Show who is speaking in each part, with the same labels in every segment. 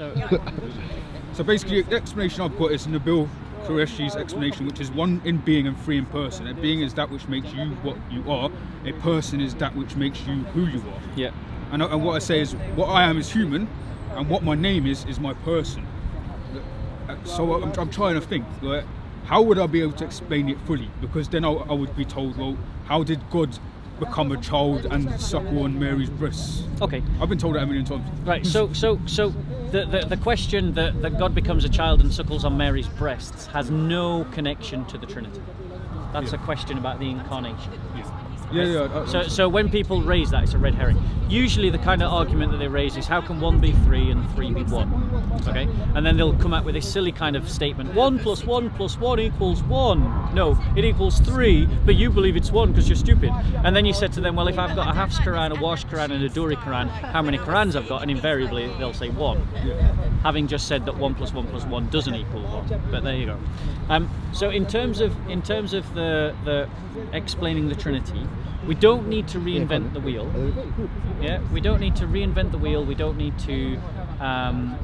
Speaker 1: So
Speaker 2: So basically, the explanation I've got is Nabeel Qureshi's explanation, which is one in being and three in person. And being is that which makes you what you are. A person is that which makes you who you are.
Speaker 1: yeah.
Speaker 2: And, and what I say is, what I am is human, and what my name is is my person. So I'm, I'm trying to think, like, how would I be able to explain it fully? Because then I, I would be told, well, how did God become a child and suckle on Mary's breasts?
Speaker 1: Okay.
Speaker 2: I've been told that a million times.
Speaker 1: Right. So so so the the, the question that, that God becomes a child and suckles on Mary's breasts has no connection to the Trinity. That's a question about the incarnation.
Speaker 2: Yeah, yeah. I-
Speaker 1: So, so when people raise that, it's a red herring. Usually, the kind of argument that they raise is how can one be three and three be one? Okay, and then they'll come out with this silly kind of statement: one plus one plus one equals one. No, it equals three, but you believe it's one because you're stupid. And then you said to them, well, if I've got a Hafs Quran, a Warsh Quran, and a Duri Quran, how many Qurans I've got? And invariably, they'll say one having just said that one plus one plus one doesn't equal one. But there you go. Um, so in terms of in terms of the the explaining the Trinity, we don't need to reinvent the wheel. Yeah, we don't need to reinvent the wheel. We don't need to. Um,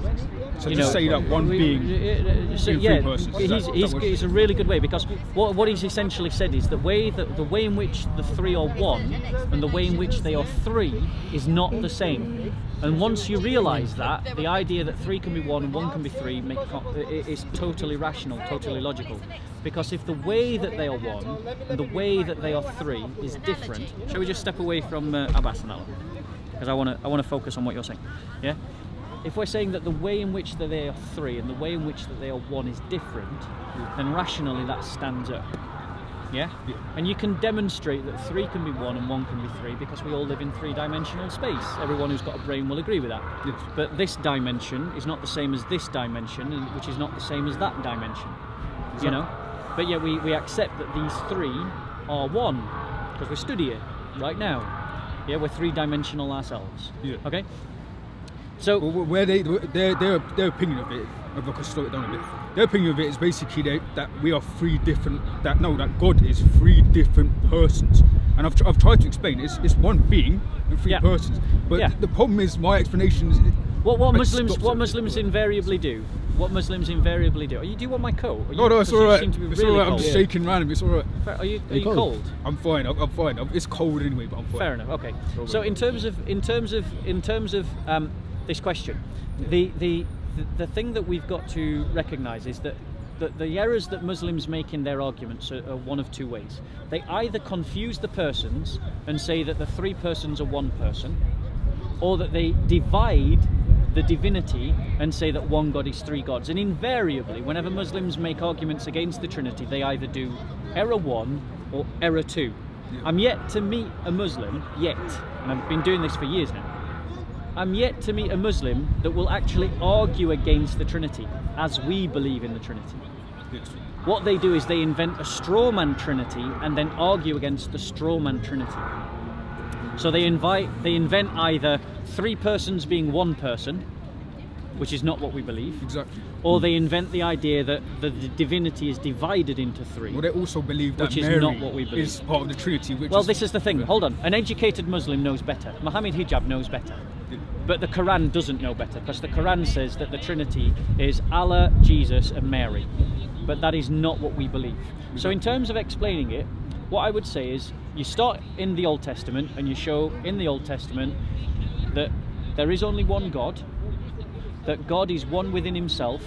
Speaker 2: So
Speaker 1: you
Speaker 2: just
Speaker 1: know,
Speaker 2: say that one
Speaker 1: we-
Speaker 2: being
Speaker 1: uh, so,
Speaker 2: in three
Speaker 1: yeah,
Speaker 2: persons. Is
Speaker 1: he's, he's, he's a really good way because what, what he's essentially said is the way that the way in which the three are one and the way in which they are three is not the same. And once you realise that, the idea that three can be one and one can be three make, is totally rational, totally logical. Because if the way that they are one and the way that they are three is different, shall we just step away from uh, Abbas and Allah? Because I want to I want to focus on what you're saying. Yeah. If we're saying that the way in which that they are three and the way in which that they are one is different, then rationally that stands up. Yeah?
Speaker 2: Yeah.
Speaker 1: And you can demonstrate that three can be one and one can be three because we all live in three dimensional space. Everyone who's got a brain will agree with that.
Speaker 2: Yes.
Speaker 1: But this dimension is not the same as this dimension, which is not the same as that dimension. You know? But yet we, we accept that these three are one because we study it right now. Yeah, we're three dimensional ourselves.
Speaker 2: Yeah.
Speaker 1: Okay? So,
Speaker 2: where they their their their opinion of it, if I could slow it down a bit, their opinion of it is basically that, that we are three different. That no, that God is three different persons, and I've, tr- I've tried to explain it's it's one being and three
Speaker 1: Yeah.
Speaker 2: persons. But
Speaker 1: Yeah.
Speaker 2: th- the problem is my explanation is
Speaker 1: what, what Muslims what
Speaker 2: it.
Speaker 1: Muslims invariably do? What Muslims invariably do? Are you, do you want my coat? Are you,
Speaker 2: No, no, it's
Speaker 1: 'cause you
Speaker 2: all right.
Speaker 1: seem to be
Speaker 2: It's
Speaker 1: really
Speaker 2: all right. I'm just shaking random. It's all right.
Speaker 1: Fair- Are you, are
Speaker 3: you
Speaker 1: you
Speaker 3: cold?
Speaker 1: cold?
Speaker 2: I'm fine. I'm, I'm fine. I'm, it's cold anyway, but I'm fine.
Speaker 1: Fair enough. Okay. So in terms of in terms of in terms of um, this question, the, the the thing that we've got to recognise is that the, the errors that Muslims make in their arguments are, are one of two ways. They either confuse the persons and say that the three persons are one person, or that they divide the divinity and say that one God is three gods. And invariably, whenever Muslims make arguments against the Trinity, they either do error one or error two. I'm yet to meet a Muslim, yet, and I've been doing this for years now. I'm yet to meet a Muslim that will actually argue against the Trinity as we believe in the Trinity.
Speaker 2: Yes.
Speaker 1: What they do is they invent a straw man Trinity and then argue against the straw man Trinity. So they invite they invent either three persons being one person, which is not what we believe,
Speaker 2: Exactly.
Speaker 1: or they invent the idea that the, the divinity is divided into three.
Speaker 2: Well, they also believe that
Speaker 1: Which is
Speaker 2: Mary
Speaker 1: not what we believe.
Speaker 2: is part of the Trinity. Which
Speaker 1: Well,
Speaker 2: is,
Speaker 1: this is the thing. Hold on. An educated Muslim knows better. Muhammad Hijab knows better. But the Quran doesn't know better because the Quran says that the Trinity is Allah, Jesus, and Mary. But that is not what we believe. So, in terms of explaining it, what I would say is you start in the Old Testament and you show in the Old Testament that there is only one God, that God is one within himself,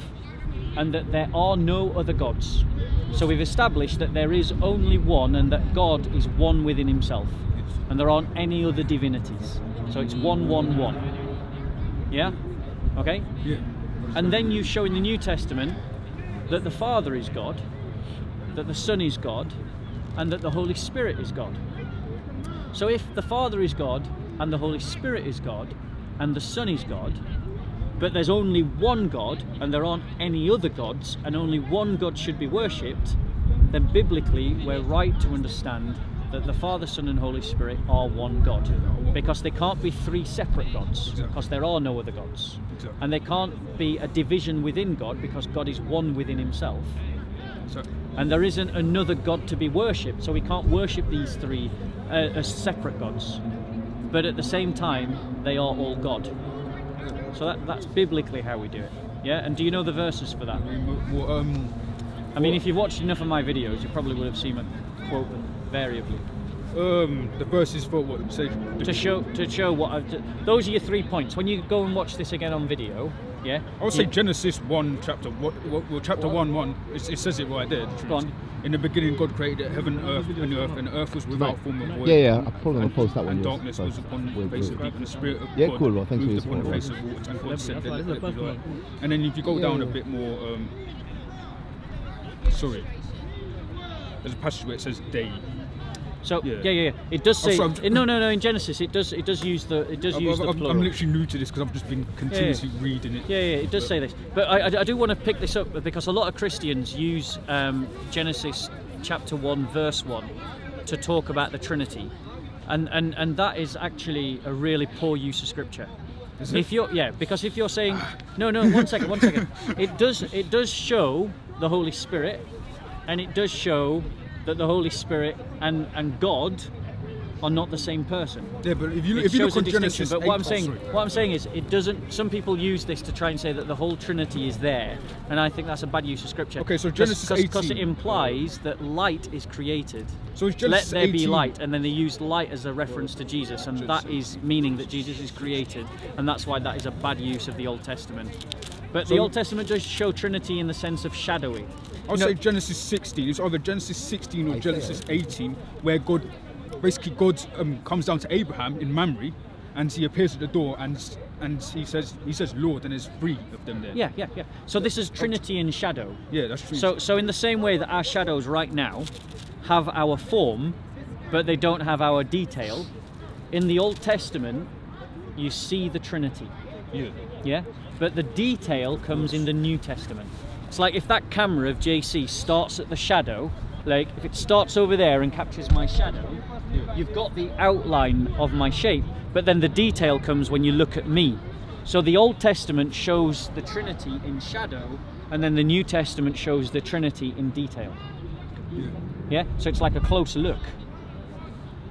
Speaker 1: and that there are no other gods. So we've established that there is only one and that God is one within himself. And there aren't any other divinities. So it's one, one, one. Yeah? Okay?
Speaker 2: Yeah.
Speaker 1: And then you show in the New Testament that the Father is God, that the Son is God, and that the Holy Spirit is God. So if the Father is God, and the Holy Spirit is God, and the Son is God, but there's only one God, and there aren't any other gods, and only one God should be worshipped, then biblically we're right to understand that the Father, Son, and Holy Spirit are one God. Because they can't be three separate gods,
Speaker 2: Exactly.
Speaker 1: because there are no other gods.
Speaker 2: Exactly.
Speaker 1: And they can't be a division within God, because God is one within Himself.
Speaker 2: So,
Speaker 1: And there isn't another God to be worshipped, so we can't worship these three uh, as separate gods. But at the same time, they are all God. So that, that's biblically how we do it. Yeah. And do you know the verses for that?
Speaker 2: I mean, well, um,
Speaker 1: I mean, if you've watched enough of my videos, you probably would have seen me quote them variably
Speaker 2: um, the verses for what say
Speaker 1: to show to show what I've. d- Those are your three points. When you go and watch this again on video, yeah.
Speaker 2: I would say
Speaker 1: you-
Speaker 2: Genesis one chapter what, what, well chapter one one it, it says it right there. the
Speaker 1: Go on.
Speaker 2: In the beginning, God created heaven, earth, and earth, and earth was without form of void.
Speaker 3: Yeah, yeah, I probably gonna post that one,
Speaker 2: And
Speaker 3: yes,
Speaker 2: darkness
Speaker 3: first.
Speaker 2: was upon the face of deep, and the spirit of
Speaker 3: Yeah,
Speaker 2: God
Speaker 3: cool, well, thanks for
Speaker 2: moved
Speaker 3: your
Speaker 2: upon the face
Speaker 3: bro.
Speaker 2: of waters. And God said, "Let there be light." And then if you go
Speaker 3: Yeah,
Speaker 2: down a bit more, um, sorry, there's a passage where it says day.
Speaker 1: So
Speaker 2: Yeah.
Speaker 1: yeah, yeah, yeah. It does
Speaker 2: I'm
Speaker 1: say
Speaker 2: sorry,
Speaker 1: no, no, no. In Genesis, it does it does use the it does
Speaker 2: I'm,
Speaker 1: use the
Speaker 2: I'm-
Speaker 1: plural.
Speaker 2: I'm literally new to this because I've just been continuously reading it.
Speaker 1: Yeah, yeah, it does
Speaker 2: But-
Speaker 1: say this. But I, I, do want to pick this up because a lot of Christians use um, Genesis chapter 1, verse 1 to talk about the Trinity. And, and, and that is actually a really poor use of scripture.
Speaker 2: Is it?
Speaker 1: If you're yeah, because if you're saying no, no, one second, one second. It does it does show the Holy Spirit, and it does show that the Holy Spirit and, and God are not the same person
Speaker 2: Yeah, but if you
Speaker 1: it
Speaker 2: if you look
Speaker 1: at.
Speaker 2: Genesis,
Speaker 1: But what I'm
Speaker 2: 8
Speaker 1: saying,
Speaker 2: sorry.
Speaker 1: what I'm saying is, it doesn't. Some people use this to try and say that the whole Trinity is there, and I think that's a bad use of scripture.
Speaker 2: Okay, so Genesis
Speaker 1: because it implies that light is created.
Speaker 2: So it's
Speaker 1: Let
Speaker 2: Genesis
Speaker 1: there be light, and then they use light as a reference to Jesus, and that is meaning that Jesus is created, and that's why that is a bad use of the Old Testament. But the Old Testament does show Trinity in the sense of shadowy.
Speaker 2: I
Speaker 1: know-
Speaker 2: say Genesis 16. It's either Genesis 16 or
Speaker 3: Isaiah.
Speaker 2: Genesis 18, where God, basically God um, comes down to Abraham in Mamre, and he appears at the door, and and he says he says Lord, and there's three of them there.
Speaker 1: Yeah, yeah, yeah. So this is Trinity in shadow.
Speaker 2: yeah, that's true.
Speaker 1: So, so in the same way that our shadows right now have our form, but they don't have our detail, in the Old Testament, you see the Trinity.
Speaker 2: yeah,
Speaker 1: Yeah, but the detail comes in the New Testament. It's like if that camera of JC starts at the shadow, like if it starts over there and captures my shadow, you've got the outline of my shape, but then the detail comes when you look at me. So the Old Testament shows the Trinity in shadow, and then the New Testament shows the Trinity in detail.
Speaker 2: yeah.
Speaker 1: Yeah, so it's like a closer look.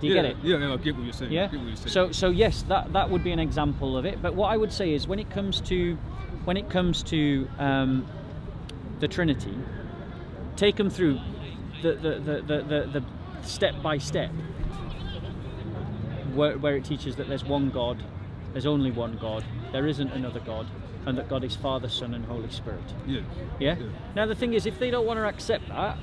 Speaker 1: Do you
Speaker 2: yeah,
Speaker 1: get it?
Speaker 2: Yeah, yeah, I get what you're saying.
Speaker 1: Yeah.
Speaker 2: get what you're saying.
Speaker 1: So so yes, that that would be an example of it. But what I would say is when it comes to when it comes to um, the Trinity, take them through the the the the, the, step by step where, where it teaches that there's one God, there's only one God, there isn't another God, and that God is Father, Son, and Holy Spirit.
Speaker 2: yeah,
Speaker 1: Yeah?
Speaker 2: Yeah.
Speaker 1: Now the thing is, if they don't want to accept that,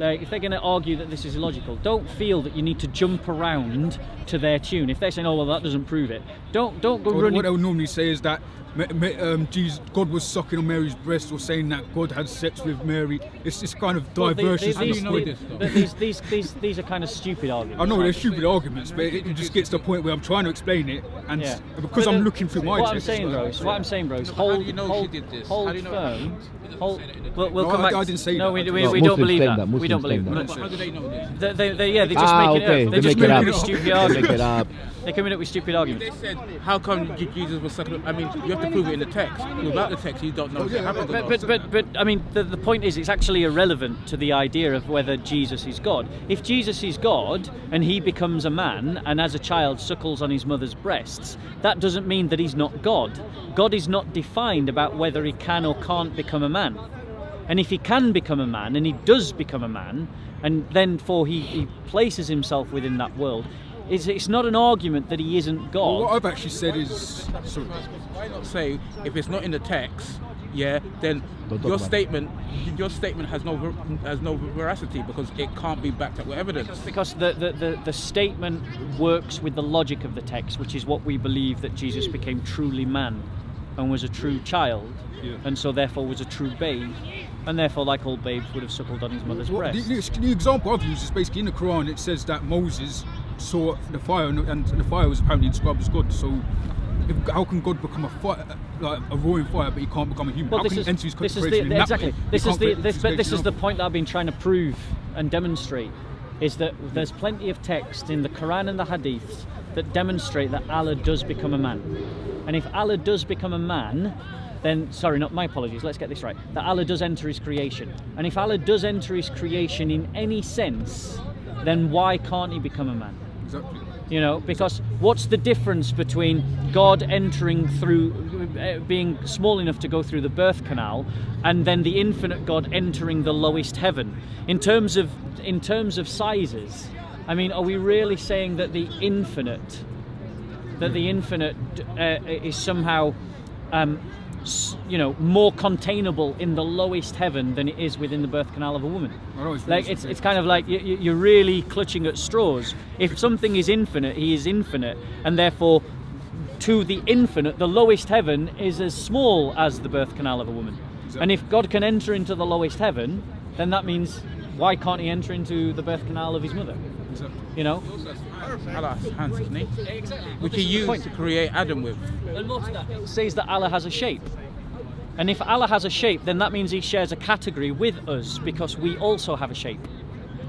Speaker 1: like if they're going to argue that this is illogical, don't feel that you need to jump around to their tune. If they're saying, "Oh well, that doesn't prove it," don't don't go
Speaker 2: Or
Speaker 1: running.
Speaker 2: what I would normally say is that Ma- Ma- um, Jesus, God was sucking on Mary's breast, or saying that God had sex with Mary. It's this kind of
Speaker 1: Well, the-
Speaker 2: diversions.
Speaker 1: the- these,
Speaker 2: the
Speaker 4: know
Speaker 2: point.
Speaker 4: this, though?
Speaker 1: the- these, these, these, these are kind of stupid arguments.
Speaker 2: I know they're stupid arguments, but it, it just gets to the point where I'm trying to explain it, and
Speaker 1: Yeah.
Speaker 2: because
Speaker 1: But
Speaker 2: I'm
Speaker 1: the-
Speaker 2: looking through my
Speaker 1: what
Speaker 2: text.
Speaker 1: I'm saying, bro, is, what I'm saying, bro, is
Speaker 4: No,
Speaker 1: hold,
Speaker 4: do you
Speaker 1: hold, hold
Speaker 4: How do you know it
Speaker 1: firm. Hold, we'll, we'll
Speaker 2: No,
Speaker 1: come
Speaker 2: I-
Speaker 1: back.
Speaker 2: I didn't say
Speaker 1: no,
Speaker 2: that.
Speaker 1: we, we,
Speaker 2: just-
Speaker 1: we don't believe
Speaker 3: claim
Speaker 1: that.
Speaker 3: that,
Speaker 1: We don't believe
Speaker 3: claim
Speaker 1: that.
Speaker 3: that.
Speaker 4: How do they know this?
Speaker 1: They, they, they, yeah, they just
Speaker 3: Ah,
Speaker 1: make
Speaker 3: okay,
Speaker 1: it up.
Speaker 3: they
Speaker 1: They're just
Speaker 3: make
Speaker 1: making
Speaker 3: up.
Speaker 1: up with stupid
Speaker 3: They
Speaker 1: arguments.
Speaker 3: make it up.
Speaker 1: They're coming up with stupid
Speaker 4: They
Speaker 1: arguments.
Speaker 4: said, how come Jesus was sucking? I mean, you have to prove it in the text. Without the text, you don't know if it happened
Speaker 1: But, but, but, but I mean, the, the point is, it's actually irrelevant to the idea of whether Jesus is God. If Jesus is God and he becomes a man and as a child suckles on his mother's breasts, that doesn't mean that he's not God. God is not defined about whether he can or can't become a man. And if he can become a man, and he does become a man, and then for he, he places himself within that world, it's, it's not an argument that he isn't God.
Speaker 2: Well, what I've actually said is, sorry,
Speaker 4: why not say if it's not in the text? Yeah, then your statement, your statement has no has no veracity because it can't be backed up with evidence.
Speaker 1: because the, the, the, the statement works with the logic of the text, which is what we believe that Jesus became truly man and was a true child,
Speaker 2: Yeah.
Speaker 1: and so therefore was a true babe, and therefore, like all babes, would have suckled on his mother's
Speaker 2: Well,
Speaker 1: breast.
Speaker 2: the, the- the example I've used is basically in the Quran. It says that Moses saw the fire, and, and the fire was apparently described as God. So, if, how can God become a fire, like a roaring fire, but he can't become a human?
Speaker 1: Well,
Speaker 2: how
Speaker 1: this
Speaker 2: can
Speaker 1: is,
Speaker 2: he enter his
Speaker 1: this is the,
Speaker 2: that
Speaker 1: exactly. This is the this, but this is the point that I've been trying to prove and demonstrate is that there's plenty of text in the Quran and the Hadiths that demonstrate that Allah does become a man, and if Allah does become a man, then sorry, not my apologies. Let's get this right. That Allah does enter His creation, and if Allah does enter His creation in any sense, then why can't He become a man?
Speaker 2: Exactly.
Speaker 1: You know, because what's the difference between God entering through, uh, being small enough to go through the birth canal, and then the infinite God entering the lowest heaven? In terms of in terms of sizes, I mean, are we really saying that the infinite, that the infinite uh, is somehow, um, you know, more containable in the lowest heaven than it is within the birth canal of a woman?
Speaker 2: It's
Speaker 1: Like it's, it's kind of like you, you're really clutching at straws. If something is infinite, he is infinite, and therefore, to the infinite, the lowest heaven is as small as the birth canal of a woman. And if God can enter into the lowest heaven, then that means why can't he enter into the birth canal of his mother?
Speaker 2: Exactly.
Speaker 1: You know?
Speaker 4: Allah's hands, isn't he?
Speaker 1: Exactly.
Speaker 4: Which he used to create Adam with.
Speaker 1: And more to that, it says that Allah has a shape. And if Allah has a shape, then that means He shares a category with us because we also have a shape.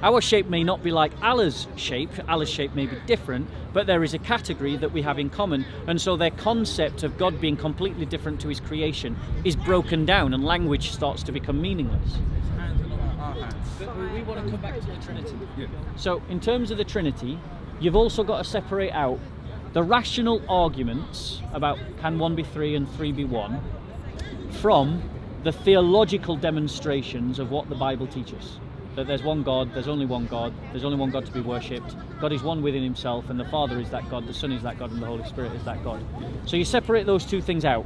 Speaker 1: Our shape may not be like Allah's shape, Allah's shape may be different, but there is a category that we have in common. And so their concept of God being completely different to His creation is broken down and language starts to become meaningless.
Speaker 4: Hands are not our hands.
Speaker 1: But we want to come back to the Trinity.
Speaker 2: Yeah.
Speaker 1: So, in terms of the Trinity, you've also got to separate out the rational arguments about can one be three and three be one from the theological demonstrations of what the Bible teaches. That there's one God, there's only one God, there's only one God to be worshipped. God is one within himself, and the Father is that God, the Son is that God, and the Holy Spirit is that God. So you separate those two things out.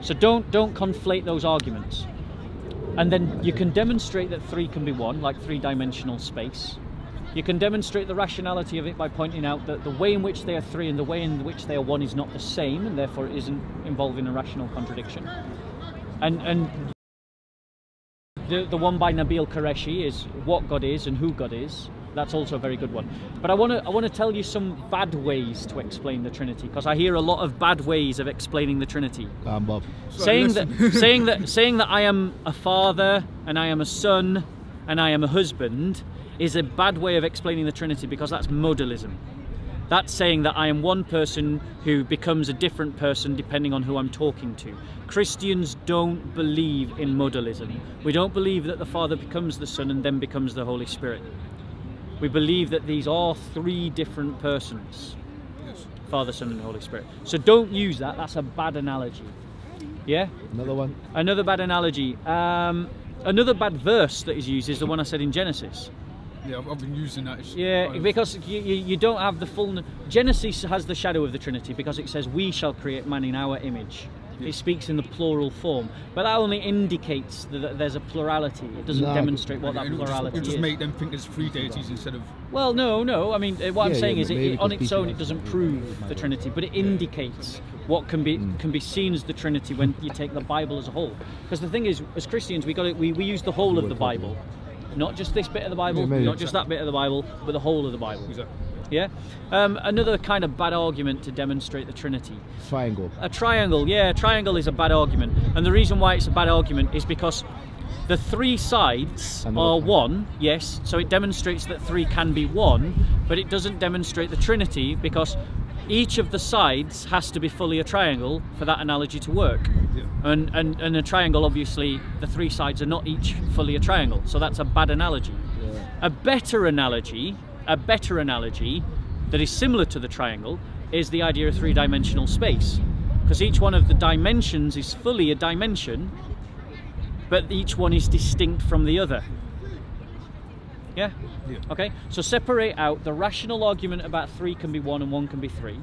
Speaker 1: So don't don't conflate those arguments. And then you can demonstrate that three can be one, like three dimensional space. You can demonstrate the rationality of it by pointing out that the way in which they are three and the way in which they are one is not the same, and therefore it isn't involving a rational contradiction. And and the, the one by Nabeel Qureshi is what God is and who God is. That's also a very good one. But I want to I want to tell you some bad ways to explain the Trinity because I hear a lot of bad ways of explaining the Trinity
Speaker 3: Go on, Bob.
Speaker 1: Saying that saying that saying that I am a father and I am a son and I am a husband is a bad way of explaining the Trinity because that's modalism. That's saying that I am one person who becomes a different person depending on who I'm talking to. Christians don't believe in modalism. We don't believe that the Father becomes the Son and then becomes the Holy Spirit. We believe that these are three different persons.
Speaker 2: Yes.
Speaker 1: Father, Son, and Holy Spirit. So don't use that. That's a bad analogy. Yeah.
Speaker 3: Another one.
Speaker 1: Another bad analogy. Um, another bad verse that is used is the one I said in Genesis.
Speaker 2: Yeah, I've, I've been using that. It's
Speaker 1: Yeah,
Speaker 2: of-
Speaker 1: because you, you, you don't have the full. Genesis has the shadow of the Trinity because it says, "We shall create man in our image." It speaks in the plural form, but that only indicates that there's a plurality. It doesn't
Speaker 3: No,
Speaker 1: demonstrate what that
Speaker 2: it'll just,
Speaker 1: plurality
Speaker 2: it'll just
Speaker 1: is.
Speaker 2: make them think there's three deities instead of.
Speaker 1: Well, no, no. I mean, uh, what I'm saying
Speaker 3: yeah,
Speaker 1: is, it, on its own, it doesn't prove the Trinity, but it indicates what can be can be seen as the Trinity when you take the Bible as a whole. Because the thing is, as Christians, we got it. We, we use the whole of the Bible, not just this bit of the Bible,
Speaker 3: Yeah,
Speaker 1: not just that bit of the Bible, but the whole of the Bible.
Speaker 2: Exactly.
Speaker 1: Yeah. Um, another kind of bad argument to demonstrate the Trinity.
Speaker 3: Triangle.
Speaker 1: A triangle, yeah, a triangle is a bad argument. And the reason why it's a bad argument is because the three sides are one, yes, so it demonstrates that three can be one, but it doesn't demonstrate the Trinity because each of the sides has to be fully a triangle for that analogy to work.
Speaker 2: Yeah.
Speaker 1: And, and, and a triangle, obviously, the three sides are not each fully a triangle, so that's a bad analogy. A better analogy, a better analogy that is similar to the triangle is the idea of three-dimensional space. Because each one of the dimensions is fully a dimension, but each one is distinct from the other. Yeah?
Speaker 2: Yeah.
Speaker 1: Okay? So separate out the rational argument about three can be one and one can be three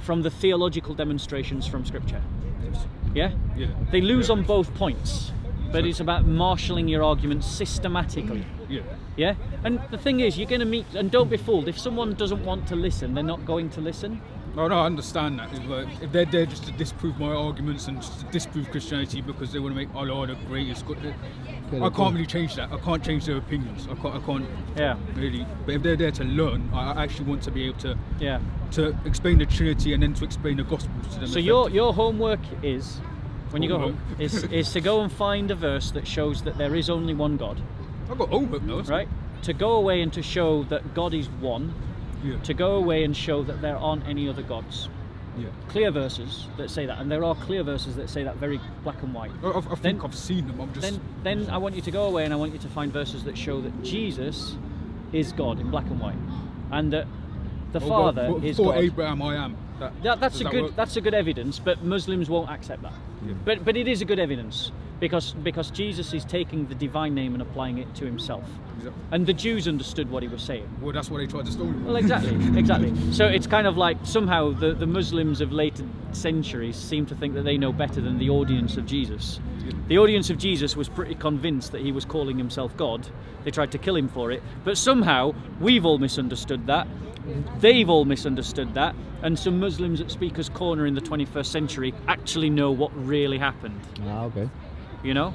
Speaker 1: from the theological demonstrations from Scripture. Yeah?
Speaker 2: Yeah.
Speaker 1: They lose on both points, but it's about marshalling your arguments systematically.
Speaker 2: Yeah.
Speaker 1: Yeah? And the thing is, you're going to meet, and don't be fooled, if someone doesn't want to listen, they're not going to listen.
Speaker 2: No, no, I understand that. If, uh, if they're there just to disprove my arguments and just to disprove Christianity because they want to make Allah the greatest, God, I can't really change that. I can't change their opinions. I can't. I can't
Speaker 1: Yeah.
Speaker 2: really. But if they're there to learn, I I actually want to be able to
Speaker 1: Yeah.
Speaker 2: to explain the Trinity and then to explain the Gospels to them.
Speaker 1: So your your homework is, when you go home, is, is to go and find a verse that shows that there is only one God,
Speaker 2: I've got homework now.
Speaker 1: right? To go away and to show that God is one,
Speaker 2: Yeah.
Speaker 1: to go away and show that there aren't any other gods.
Speaker 2: yeah.
Speaker 1: Clear verses that say that, and there are clear verses that say that very black and white.
Speaker 2: I, I think
Speaker 1: Then-
Speaker 2: I've seen them. I'm just.
Speaker 1: Then, then I want you to go away and I want you to find verses that show that Jesus is God in black and white, and that the
Speaker 2: oh, well,
Speaker 1: Father
Speaker 2: well,
Speaker 1: is
Speaker 2: for
Speaker 1: God.
Speaker 2: Abraham I am. That,
Speaker 1: That, that's a
Speaker 2: that
Speaker 1: good
Speaker 2: work?
Speaker 1: that's a good evidence, but Muslims won't accept that.
Speaker 2: Yeah.
Speaker 1: But but it is a good evidence because because Jesus is taking the divine name and applying it to himself.
Speaker 2: Exactly.
Speaker 1: And the Jews understood what he was saying.
Speaker 2: Well, that's why they tried to stone him.
Speaker 1: Well, exactly, exactly. So it's kind of like somehow the, the Muslims of later centuries seem to think that they know better than the audience of Jesus.
Speaker 2: Yeah.
Speaker 1: The audience of Jesus was pretty convinced that he was calling himself God. They tried to kill him for it, but somehow we've all misunderstood that. They've all misunderstood that, and some Muslims at Speaker's Corner in the 21st century actually know what really happened
Speaker 3: Ah, okay.
Speaker 1: You know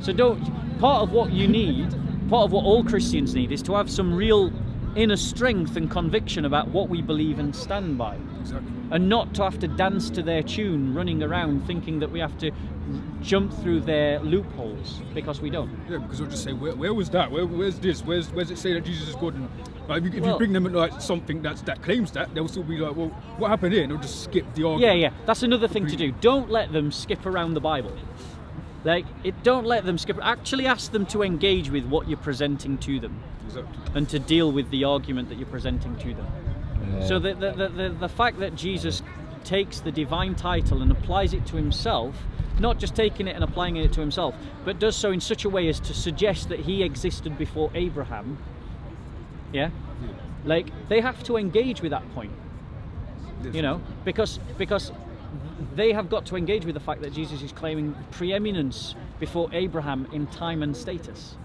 Speaker 1: so don't part of what you need part of what all christians need is to have some real inner strength and conviction about what we believe and stand by
Speaker 2: Exactly.
Speaker 1: and not to have to dance to their tune running around thinking that we have to jump through their loopholes because we don't
Speaker 2: Yeah, because they'll just say, where, where was that? Where, where's this? Where's where's it say that Jesus is God? And like, if, you, if
Speaker 1: Well-
Speaker 2: you bring them like something that's that claims that, they'll still be like, well, what happened here? And they'll just skip the argument.
Speaker 1: yeah yeah that's another thing to do don't let them skip around the bible like it don't let them skip actually ask them to engage with what you're presenting to them.
Speaker 2: Exactly.
Speaker 1: and to deal with the argument that you're presenting to them.
Speaker 3: Yeah.
Speaker 1: So the, the, the, the, the fact that Jesus takes the divine title and applies it to himself, not just taking it and applying it to himself, but does so in such a way as to suggest that he existed before Abraham, yeah? Like, they have to engage with that point, you know, because, because they have got to engage with the fact that Jesus is claiming preeminence before Abraham in time and status.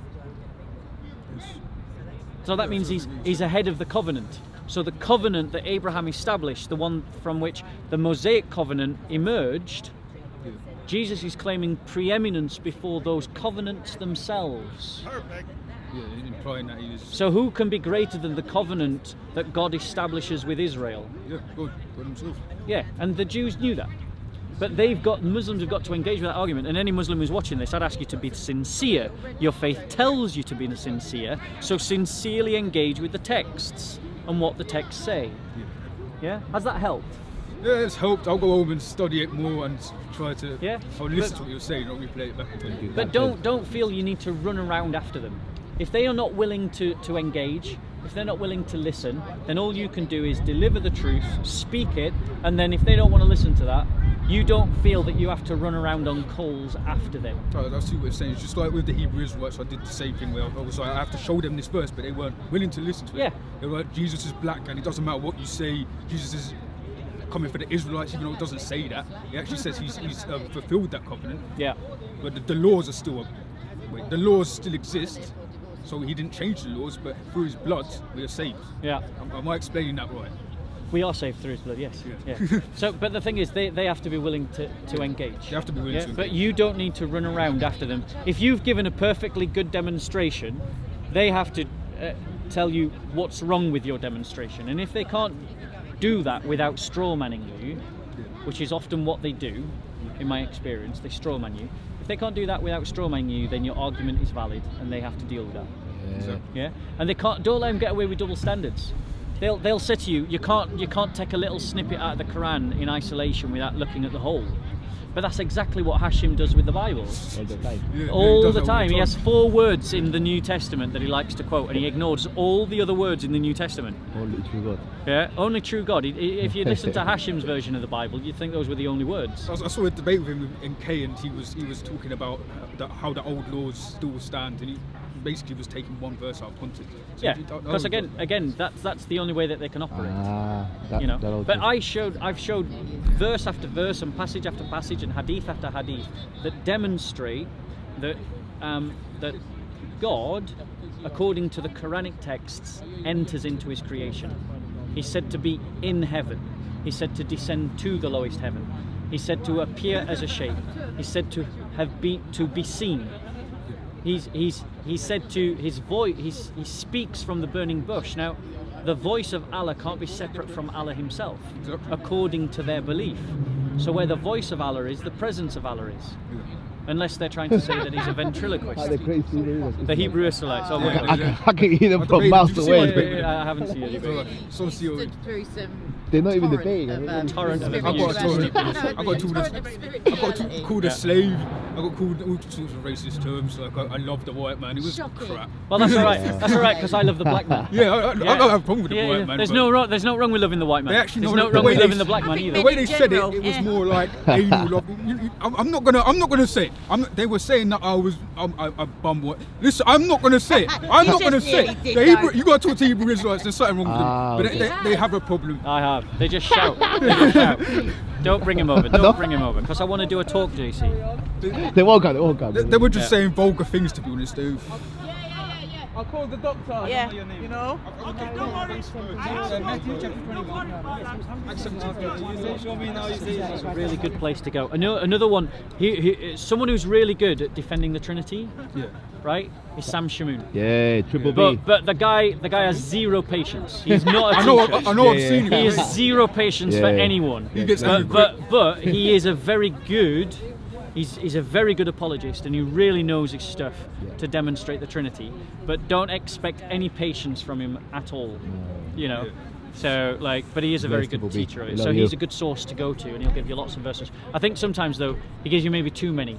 Speaker 1: So that means he's he's ahead of the covenant. So the covenant that Abraham established, the one from which the Mosaic covenant emerged,
Speaker 2: Yeah.
Speaker 1: Jesus is claiming preeminence before those covenants themselves.
Speaker 2: Yeah, implying that he is.
Speaker 1: So who can be greater than the covenant that God establishes with Israel?
Speaker 2: Yeah, God, God himself.
Speaker 1: Yeah, and the Jews knew that. But they've got Muslims have got to engage with that argument. And any Muslim who's watching this, I'd ask you to be sincere. Your faith tells you to be sincere, so sincerely engage with the texts and what the texts say.
Speaker 2: Yeah.
Speaker 1: Yeah, has that helped?
Speaker 2: Yeah, it's helped. I'll go home and study it more and try to.
Speaker 1: Yeah,
Speaker 2: I'll listen
Speaker 1: but-
Speaker 2: to what you're saying, not replay it back.
Speaker 1: But don't don't feel you need to run around after them. If they are not willing to, to engage, if they're not willing to listen, then all you can do is deliver the truth, speak it, and then if they don't want to listen to that, you don't feel that you have to run around on calls after them.
Speaker 2: I, I see what you're saying. It's just like with the Hebrew Israelites, I did the same thing where I was like, I have to show them this verse, but they weren't willing to listen to it.
Speaker 1: Yeah.
Speaker 2: They were like, Jesus is black, and it doesn't matter what you say, Jesus is coming for the Israelites, even though it doesn't say that. It actually says he's, he's um, fulfilled that covenant,
Speaker 1: Yeah.
Speaker 2: but the, the laws are still. Wait, the laws still exist, so he didn't change the laws, but through his blood, we are saved.
Speaker 1: Yeah.
Speaker 2: Am, am I explaining that right?
Speaker 1: We are saved through his blood, yes.
Speaker 2: Yeah.
Speaker 1: Yeah. so, but the thing is, they, they have to be willing to, to engage.
Speaker 2: They have to be willing
Speaker 1: Yeah,
Speaker 2: to.
Speaker 1: But you don't need to run around after them. If you've given a perfectly good demonstration, they have to uh, tell you what's wrong with your demonstration. And if they can't do that without straw manning you, which is often what they do, in my experience, they straw man you. If they can't do that without straw manning you, then your argument is valid and they have to deal with that.
Speaker 3: Yeah.
Speaker 1: Yeah, and they can't. Don't let them get away with double standards. They'll they'll say to you, you can't you can't take a little snippet out of the Quran in isolation without looking at the whole. But that's exactly what Hashim does with the Bible.
Speaker 3: All the time.
Speaker 2: Yeah, yeah,
Speaker 1: All
Speaker 2: he
Speaker 1: the time. He has four words in the New Testament that he likes to quote, and he ignores all the other words in the New Testament.
Speaker 3: Only true God.
Speaker 1: Yeah, only true God. He- he- If you listen to Hashim's version of the Bible, you'd think those were the only words.
Speaker 2: I, I saw a debate with him in K, and he was he was talking about uh, how the old laws still stand, and he basically was taking one verse out of context. So
Speaker 1: Yeah,
Speaker 2: he- that- that
Speaker 1: because
Speaker 2: was-
Speaker 1: again, again, that's that's the only way that they can operate.
Speaker 3: Ah, that,
Speaker 1: you know. But
Speaker 3: true.
Speaker 1: I showed, I've showed verse after verse and passage after passage and hadith after hadith that demonstrate that um, that God, according to the Quranic texts, enters into His creation. He's said to be in heaven. He's said to descend to the lowest heaven. He's said to appear as a shape. He's said to have been to be seen. He's he's he's said to his voice. He's, he speaks from the burning bush. Now, the voice of Allah can't be separate from Allah Himself,
Speaker 2: Exactly.
Speaker 1: according to their belief. So where the voice of Allah is, the presence of Allah is. Unless they're trying to say that he's a
Speaker 3: Ah, the
Speaker 1: ventriloquist.
Speaker 3: crazy
Speaker 1: The Hebrew Israelites. Oh my
Speaker 3: I, can, I can hear them
Speaker 2: I
Speaker 3: from
Speaker 2: debated-
Speaker 3: miles
Speaker 2: did
Speaker 1: Yeah,
Speaker 3: away.
Speaker 1: yeah, yeah, I haven't seen it.
Speaker 2: So, like, socio-
Speaker 5: Stood through some
Speaker 3: They're not even
Speaker 5: torrent
Speaker 3: debating.
Speaker 5: of,
Speaker 3: I
Speaker 5: um,
Speaker 1: Torrent of
Speaker 2: I've got a torrent. I've got a
Speaker 5: torrent
Speaker 2: torrent.
Speaker 5: of
Speaker 2: I got to, called a slave I got called all sorts of racist terms. Like I, I love the white man. It was
Speaker 5: Shocking.
Speaker 2: crap.
Speaker 1: Well, that's all right. That's all right because I love the black man.
Speaker 2: Yeah, I, I, I don't have a problem with the
Speaker 1: Yeah,
Speaker 2: white
Speaker 1: yeah.
Speaker 2: man.
Speaker 1: There's no wrong. There's no wrong with loving the white man.
Speaker 2: They actually
Speaker 1: there's
Speaker 2: know
Speaker 1: no wrong with loving the black man either.
Speaker 2: The way they said it, it was more like anal love. You- you- I'm, I'm not gonna. I'm not gonna say. It. They were saying that I was. I'm, I, I bum. What? Listen, I'm not gonna say it. I'm not gonna say. It. The Hebrew, you gotta talk to Hebrew Israelites. There's something wrong with them.
Speaker 3: Ah,
Speaker 2: but they, they, they have a problem.
Speaker 1: I have. They just shout. They just shout. Don't bring him over. Don't
Speaker 3: No.
Speaker 1: bring him over because I want to do a talk, JC.
Speaker 3: They won't come. They won't come.
Speaker 2: They, they were just
Speaker 1: Yeah.
Speaker 2: saying vulgar things to be honest. They,
Speaker 6: I'll call the doctor.
Speaker 5: Yeah.
Speaker 6: You know? Okay, don't worry. Matthew chapter 21. Show me now. You say
Speaker 1: It's a really good place to go. Another one. He, he, someone who's really good at defending the Trinity,
Speaker 2: yeah.
Speaker 1: right, is Sam Shamoon.
Speaker 3: Yeah, triple B.
Speaker 1: But but the guy the guy has zero patience. He's not a
Speaker 2: I know. I, I know. I've
Speaker 3: Yeah,
Speaker 2: seen
Speaker 3: yeah.
Speaker 1: He has zero patience for anyone.
Speaker 2: He gets
Speaker 1: but,
Speaker 2: angry
Speaker 1: but but he is a very good. He's, he's a very good apologist and he really knows his stuff to demonstrate the Trinity. But don't expect any patience from him at all. You know.
Speaker 2: Yeah.
Speaker 1: So like, but he is a very good
Speaker 3: Vegetable bee.
Speaker 1: teacher.
Speaker 3: Love
Speaker 1: So
Speaker 3: you.
Speaker 1: he's a good source to go to, and he'll give you lots of verses. I think sometimes though he gives you maybe too many,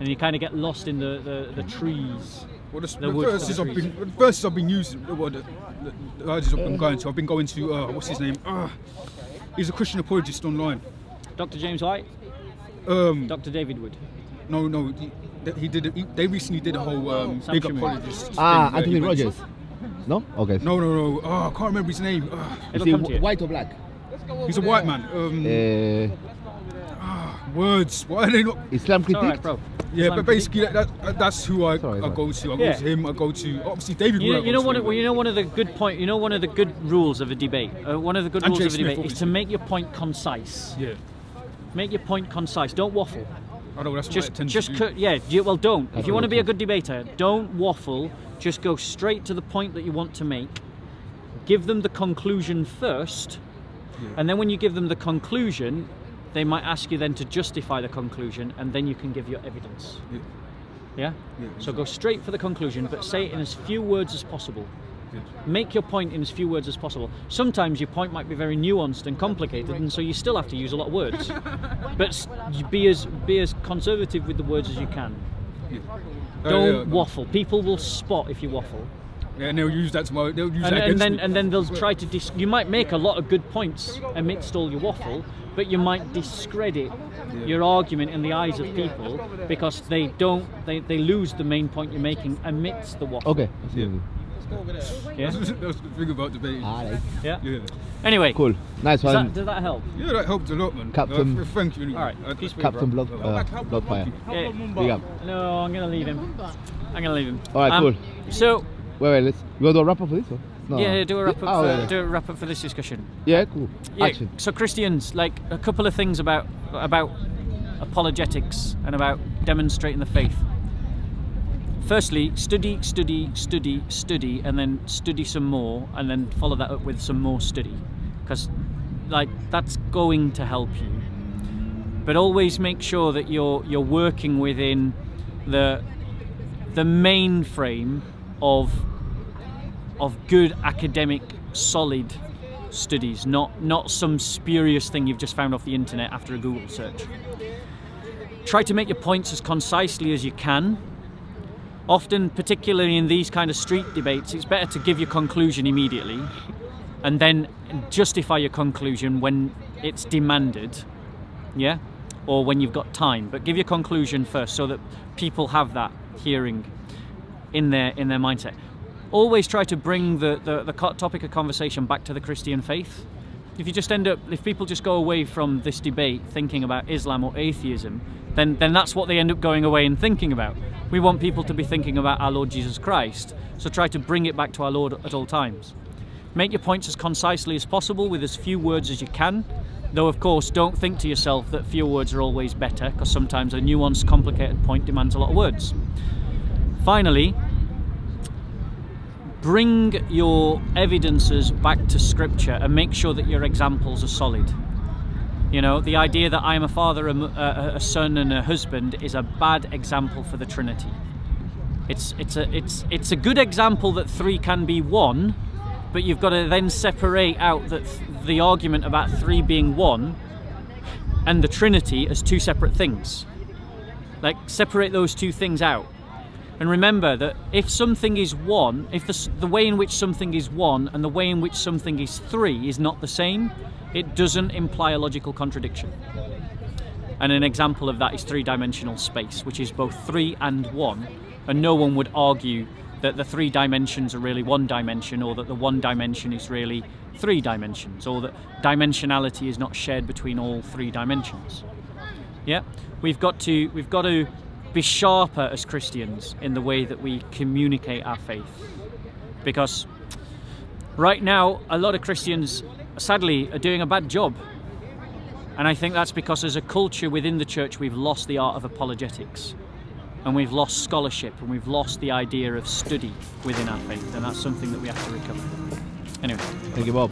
Speaker 1: and you kind of get lost in the, the, the trees.
Speaker 2: Well, the,
Speaker 1: The
Speaker 2: the verses I've been, the verses I've been using, well, the, the, the verses I've been going to. I've been going to. Uh, what's his name? Uh, he's a Christian apologist online.
Speaker 1: Dr. James White,
Speaker 2: Um,
Speaker 1: Dr. David Wood.
Speaker 2: no, no, he, he did. He, they recently did a whole um,
Speaker 1: Sam
Speaker 2: big
Speaker 1: Shamoon.
Speaker 2: apologist.
Speaker 3: ah,
Speaker 2: thing where he
Speaker 3: Anthony Rogers. No. Okay.
Speaker 2: No, no, no. Oh, I can't remember his name. Uh,
Speaker 3: Is he
Speaker 1: come
Speaker 3: white or black?
Speaker 2: he's a white man. Um,
Speaker 3: Uh,
Speaker 2: words. Why are they not?
Speaker 3: Islam
Speaker 1: It's
Speaker 3: critique.
Speaker 1: all right, bro.
Speaker 2: Yeah,
Speaker 1: Islam
Speaker 2: but basically that, that, that's who I,
Speaker 3: Sorry,
Speaker 2: I
Speaker 3: sorry.
Speaker 2: go to. I
Speaker 1: Yeah.
Speaker 2: go to him. I go to obviously David.
Speaker 1: You know,
Speaker 2: Wood
Speaker 1: you know one. Of,
Speaker 2: anyway.
Speaker 1: you know one of the good point. You know one of the good rules of a debate. Uh, one of the good
Speaker 2: And
Speaker 1: rules
Speaker 2: Jay
Speaker 1: of a
Speaker 2: Smith,
Speaker 1: debate is to make your point concise.
Speaker 2: Yeah,
Speaker 1: Make your point concise. Don't waffle.
Speaker 2: Oh, I know that's what I
Speaker 1: Just,
Speaker 2: tend
Speaker 1: just
Speaker 2: to do.
Speaker 1: cut. Yeah. you- Well, don't. If you want to be a good debater, don't waffle. Just go straight to the point that you want to make. Give them the conclusion first, and then when you give them the conclusion, they might ask you then to justify the conclusion, and then you can give your evidence.
Speaker 2: Yeah.
Speaker 1: Yeah.
Speaker 2: Yeah,
Speaker 1: So go straight for the conclusion, but say it in as few words as possible.
Speaker 2: Yeah.
Speaker 1: Make your point in as few words as possible. Sometimes your point might be very nuanced and complicated, and so you still have to use a lot of words. but be as be as conservative with the words as you can.
Speaker 2: Yeah. Uh,
Speaker 1: Don't
Speaker 2: yeah,
Speaker 1: waffle. People will spot if you waffle,
Speaker 2: Yeah, and they'll use that tomorrow. They'll use
Speaker 1: and,
Speaker 2: that
Speaker 1: and then
Speaker 2: me.
Speaker 1: and then they'll try to. Dis- you might make a lot of good points amidst all your waffle, but you might discredit your argument in the eyes of people because they don't. They, they lose the main point you're making amidst the waffle.
Speaker 3: Okay.
Speaker 2: Yeah.
Speaker 1: Yeah.
Speaker 2: that's the thing about debating.
Speaker 3: Ah, right.
Speaker 1: Yeah.
Speaker 2: Yeah.
Speaker 1: Anyway.
Speaker 3: Cool. Nice one.
Speaker 1: that, does that help?
Speaker 2: Yeah, that helped a lot, man.
Speaker 3: Captain-
Speaker 2: Uh, thank you.
Speaker 1: All right.
Speaker 2: I-
Speaker 1: Peace
Speaker 3: Captain
Speaker 1: bro.
Speaker 3: Blood, uh, Bloodfire.
Speaker 1: Yeah.
Speaker 3: Big.
Speaker 1: No, I'm gonna leave him. I'm gonna leave him.
Speaker 3: All right,
Speaker 1: Um,
Speaker 3: cool.
Speaker 1: So
Speaker 3: Wait, wait. Let's. You want to do a wrap up for this? Or? No.
Speaker 1: yeah, yeah, do a wrap up.
Speaker 3: Oh,
Speaker 1: for,
Speaker 3: yeah.
Speaker 1: Do a wrap up for this discussion.
Speaker 3: Yeah, cool.
Speaker 1: Yeah.
Speaker 3: Action.
Speaker 1: So Christians, like a couple of things about about apologetics and about demonstrating the faith. Firstly, study, study, study, study, and then study some more, and then follow that up with some more study, because like that's going to help you. But always make sure that you're you're working within the the main frame of of good academic solid studies not not some spurious thing you've just found off the internet after a google search. Try to make your points as concisely as you can often particularly in these kind of street debates it's better to give your conclusion immediately and then justify your conclusion when it's demanded yeah or when you've got time. But give your conclusion first so that people have that hearing in their in their mindset. Always try to bring the, the, the topic of conversation back to the christian faith. If you just end up if people just go away from this debate thinking about islam or atheism then then that's what they end up going away and thinking about we want people to be thinking about our lord jesus christ so try to bring it back to our lord at all times Make your points as concisely as possible with as few words as you can. Though, of course, don't think to yourself that fewer words are always better, because sometimes a nuanced, complicated point demands a lot of words. Finally, bring your evidences back to scripture and make sure that your examples are solid. You know, the idea that I am a father, a son, and a husband is a bad example for the Trinity. It's it's a it's it's a good example that three can be one, but you've got to then separate out that th- the argument about three being one and the Trinity as two separate things. Like separate those two things out. And remember that if something is one, if the, the way in which something is one and the way in which something is three is not the same, it doesn't imply a logical contradiction. And an example of that is three dimensional space, which is both three and one. And no one would argue that the three dimensions are really one dimension or that the one dimension is really three dimensions or that dimensionality is not shared between all three dimensions. Yeah, we've got to we've got to be sharper as Christians in the way that we communicate our faith, because right now a lot of Christians sadly are doing a bad job, and I think that's because as a culture within the church we've lost the art of apologetics, and we've lost scholarship, and we've lost the idea of study within our faith, and that's something that we have to recover. Anyway.
Speaker 3: Thank you, Bob.